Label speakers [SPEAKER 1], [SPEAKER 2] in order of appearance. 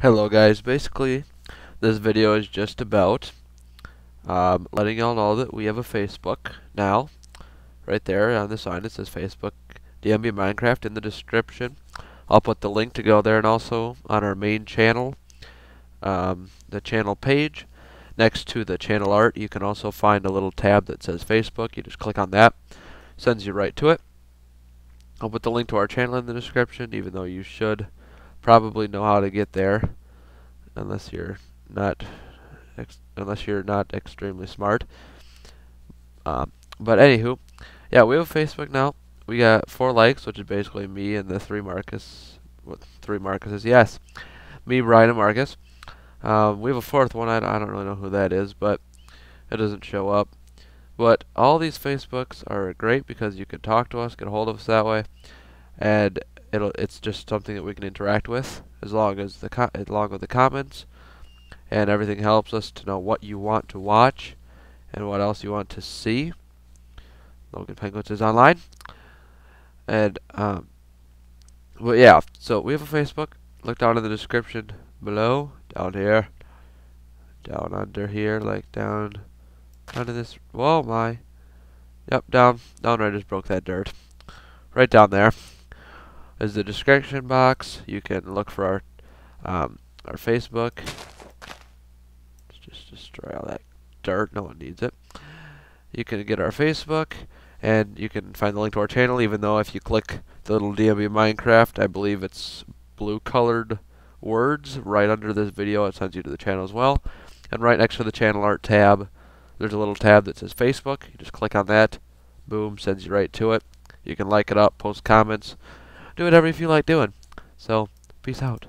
[SPEAKER 1] Hello guys, basically this video is just about um, letting y'all know that we have a Facebook now. Right there on the sign it says Facebook DMB Minecraft in the description. I'll put the link to go there and also on our main channel, um, the channel page. Next to the channel art you can also find a little tab that says Facebook. You just click on that, sends you right to it. I'll put the link to our channel in the description even though you should probably know how to get there, unless you're not unless you're not extremely smart. Um, but anywho, yeah, we have Facebook now. We got four likes, which is basically me and the three Marcus. What three Marcuses? Yes, me, Brian, and Marcus. Um, we have a fourth one. I, I don't really know who that is, but it doesn't show up. But all these Facebooks are great because you can talk to us, get a hold of us that way, and it'll it's just something that we can interact with as long as the along with the comments and everything helps us to know what you want to watch and what else you want to see. Logan Penguins is online. And um well yeah, so we have a Facebook. Look down in the description below, down here. Down under here, like down under this whoa my. Yep, down down I just broke that dirt. Right down there is the description box. You can look for our um, our Facebook. Let's just destroy all that dirt. No one needs it. You can get our Facebook, and you can find the link to our channel. Even though if you click the little DMB Minecraft, I believe it's blue-colored words right under this video. It sends you to the channel as well. And right next to the channel art tab, there's a little tab that says Facebook. You just click on that. Boom, sends you right to it. You can like it up, post comments do whatever you feel like doing. So, peace out.